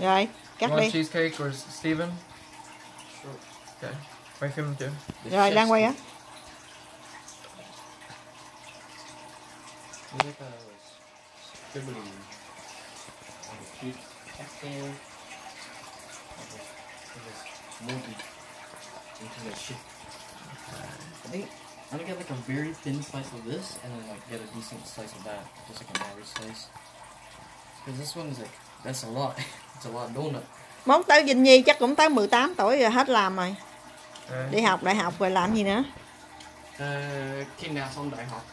Rồi, cắt Want đi. cheesecake or Steven? Sure. Okay. Quay phim chưa? The Rồi, chef's đang quay á. It's like a scribbling on a cute apple. And just, and just mold it into the shape. I think I'm gonna get like a very thin slice of this and then like get a decent slice of that. Just like a moderate slice. Because this one's like, that's a lot. it's a lot of donut. Món tới Vinh Nhi chắc cũng tới 18 tuổi rồi hết làm rồi. Okay. Đi học đại học rồi làm gì nữa? Ờ, khi nào xong đại học?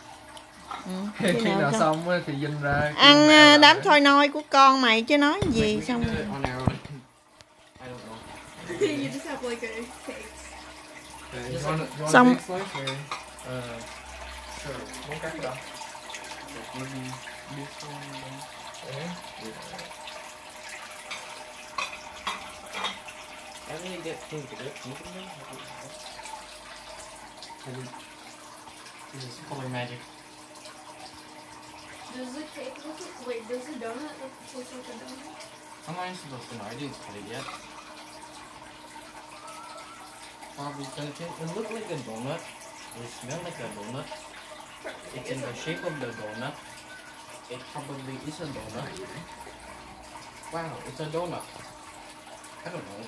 Ừ. Khi khi nào nào xong? xong thì Vinh ra Ăn làm đám thôi nôi của con mày chứ nói gì xong like want, you want Xong. Big slice or, sure. Muốn cắt cái đâu? Like maybe this one. Okay. I really get things to get moving. I mean, This is color magic. Does the cake look like, wait, does the donut look taste like a donut? How am I supposed to know? I didn't cut it yet. Probably taste. It look like a donut. It smell like a donut. It's in the shape of the donut. It probably is a donut. Wow, it's a donut. I don't know.